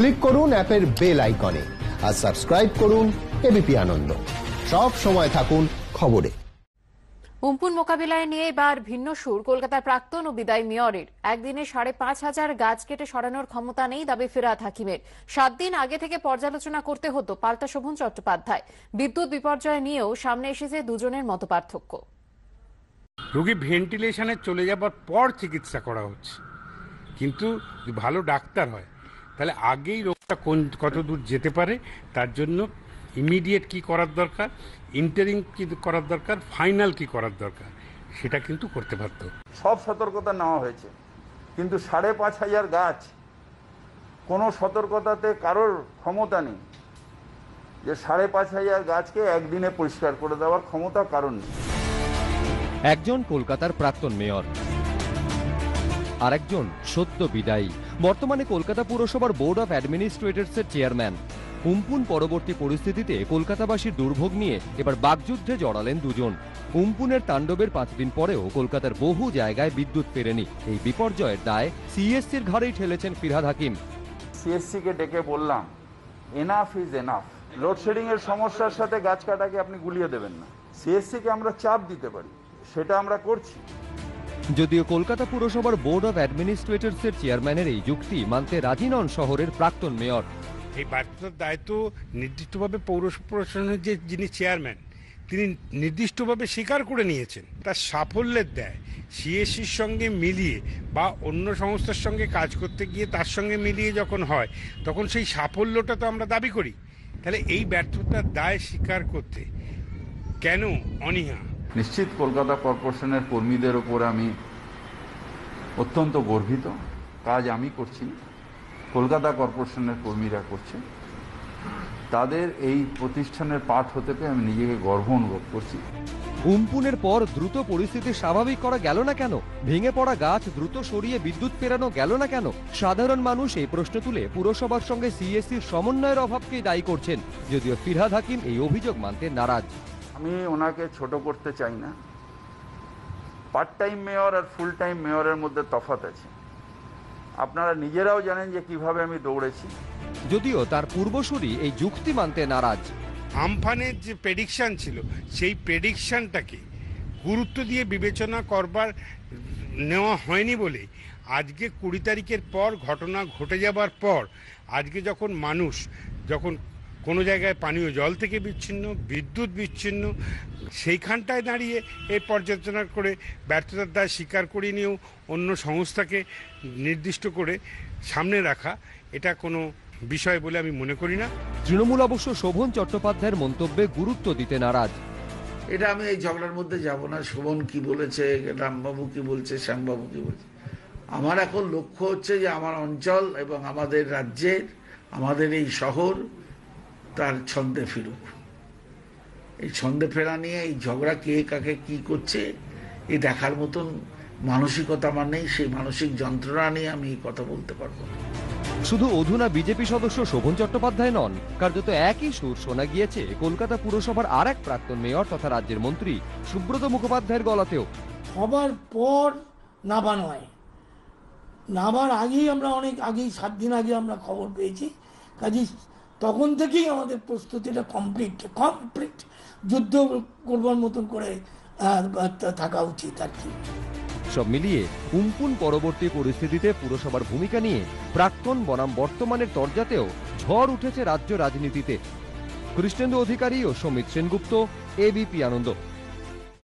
Click করুন অ্যাপের bell আইকনে আর সাবস্ক্রাইব করুন এবিপি আনন্দ। সব সময় থাকুন খবরে। উম্পুন মোকাবিলায় নিয়ে এবার ভিন্ন সুর কলকাতার প্রাক্তন ও বিদায় মেয়রের। একদিনে সাড়ে পাঁচ হাজার গাছ কেটে সরানোর ক্ষমতা নেই দাবি ফিরাদ হাকিমের। সাত দিন আগে থেকে পর্যালোচনা করতে হতো পাল্টা শোভন চট্টোপাধ্যায়। বিদ্যুৎ বিপর্যয় নিয়েও সামনে এসেছে দুজনের মত পার্থক্য রোগী ভেন্টিলেশনে চলে যাবার পর চিকিৎসা করা হচ্ছে। কিন্তু ভালো ডাক্তার হয় তাহলে আগেই রোগটা কোন কত দূর যেতে পারে তার জন্য ইমিডিয়েট কি করার দরকার ইন্টারিং কি করার দরকার ফাইনাল কি করার দরকার সেটা কিন্তু করতে পারতো সব সতর্কতা নেওয়া হয়েছে। কিন্তু সাড়ে পাঁচ হাজার গাছ কোনো সতর্কতাতে কারোর ক্ষমতা নেই। যে সাড়ে পাঁচ হাজার গাছকে একদিনে পরিষ্কার করে দেওয়ার ক্ষমতা কারণ নেই। একজন কলকাতার প্রাক্তন মেয়র আরেকজন সদ্য বিদায়ী। বর্তমানে কলকাতা পুরসভার বোর্ড অফ অ্যাডমিনিস্ট্রেটরসের চেয়ারম্যান। উম্পুন পরবর্তী পরিস্থিতিতে কলকাতাবাসীর দুর্ভোগ নিয়ে এবার বাগযুদ্ধে জড়ালেন দুজন। উম্পুনের তাণ্ডবের পাঁচ দিন পরেও কলকাতার বহু জায়গায় বিদ্যুৎ পেরেনি এই বিপর্যয়ের দায় সিএসসির ঘাড়েই ঠেলেছেন ফিরহাদ হাকিম। সিএসসিকে ডেকে বললাম এনাফ ইজ এনাফ লোডশেডিং এর সমস্যার সাথে গাছ কাটাকে আপনি গুলিয়ে দেবেন না। সিএসসিকে আমরা চাপ দিতে পারি, সেটা আমরা করছি। যদিও কলকাতা পুরসভার বোর্ড অফ অ্যাডমিনিস্ট্রেটরসের চেয়ারম্যানের এই যুক্তি মানতে রাজি নন শহরের প্রাক্তন মেয়র। এই ব্যর্থতার দায়িত্ব নির্দিষ্টভাবে পৌর প্রশাসনের যে যিনি চেয়ারম্যান, তিনি নির্দিষ্টভাবে স্বীকার করে নিয়েছেন। তার সাফল্যের দেয় সিএসসির সঙ্গে মিলিয়ে বা অন্য সংস্থার সঙ্গে কাজ করতে গিয়ে তার সঙ্গে মিলিয়ে যখন হয়, তখন সেই সাফল্যটা তো আমরা দাবি করি। তাহলে এই ব্যর্থতার দায় স্বীকার করতে কেন অনীহা? নিশ্চিত কলকাতা কর্পোরেশনের কর্মীদের ওপর আমি অত্যন্ত গর্বিত। কাজ আমি করছি, কলকাতা কর্পোরেশনের কর্মীরা করছে। তাদের এই প্রতিষ্ঠানের পাঠ হতে পেরে আমি নিজেকে গর্ব অনুভব করছি। উম্পুনের পর দ্রুত পরিস্থিতি স্বাভাবিক করা গেল না কেন? ভেঙে পড়া গাছ দ্রুত সরিয়ে বিদ্যুৎ পেরানো গেল না কেন? সাধারণ মানুষ এই প্রশ্ন তুলে পুরসভার সঙ্গে সিএসসির সমন্বয়ের অভাবকেই দায়ী করছেন, যদিও ফিরহাদ হাকিম এই অভিযোগ মানতে নারাজ। আমি ওনাকে ছোট করতে চাই না। পার্ট টাইম মেয়র আর ফুল টাইম মেয়রের মধ্যে তফাৎ আছে। আপনারা নিজেরাও জানেন যে কীভাবে আমি দৌড়েছি। যদিও তার পূর্বসূরি এই যুক্তি মানতে নারাজ। আমফানের যে প্রেডিকশন ছিল সেই প্রেডিকশনটাকে গুরুত্ব দিয়ে বিবেচনা করবার নেওয়া হয়নি বলে আজকে কুড়ি তারিখের পর ঘটনা ঘটে যাবার পর আজকে যখন মানুষ যখন কোনো জায়গায় পানীয় জল থেকে বিচ্ছিন্ন বিদ্যুৎ বিচ্ছিন্ন সেইখানটায় দাঁড়িয়ে এই পর্যালোচনা করে ব্যর্থতার দায় স্বীকার করে নিয়েও অন্য সংস্থাকে নির্দিষ্ট করে সামনে রাখা এটা কোনো বিষয় বলে আমি মনে করি না। তৃণমূল অবশ্য শোভন চট্টোপাধ্যায়ের মন্তব্যে গুরুত্ব দিতে নারাজ। এটা আমি এই ঝগড়ার মধ্যে যাব না। শোভন কি বলেছে রামবাবু কি বলছে শ্যামবাবু কি বলছে? আমার এখন লক্ষ্য হচ্ছে যে আমার অঞ্চল এবং আমাদের রাজ্যের আমাদের এই শহর তার ছন্দে ফিরুক। এই ছন্দে ফেরা নিয়ে এই ঝগড়া কে কাকে কি করছে এই দেখার মতন মানসিকতা আমার নেই সেই মানসিক যন্ত্রণা নিয়ে আমি এই কথা বলতে পারব শুধু অধুনা বিজেপি সদস্য শোভন চট্টোপাধ্যায় নন কার্যত একই সুর শোনা গিয়েছে কলকাতা পুরসভার আর এক প্রাক্তন মেয়র তথা রাজ্যের মন্ত্রী সুব্রত মুখোপাধ্যায়ের গলাতেও। হবার পর নাবান হয় নাবার আগেই আমরা অনেক আগেই সাত দিন আগে আমরা খবর পেয়েছি। কাজে তখন থেকেই আমাদের প্রস্তুতিটা কমপ্লিট কমপ্লিট যুদ্ধ করবার মতন করে থাকা উচিত আর কি। সব মিলিয়ে উম্পুন পরবর্তী পরিস্থিতিতে পুরসভার ভূমিকা নিয়ে প্রাক্তন বনাম বর্তমানের তরজাতেও ঝড় উঠেছে রাজ্য রাজনীতিতে। কৃষ্ণেন্দু অধিকারী ও সমিত সেনগুপ্ত এবিপি আনন্দ।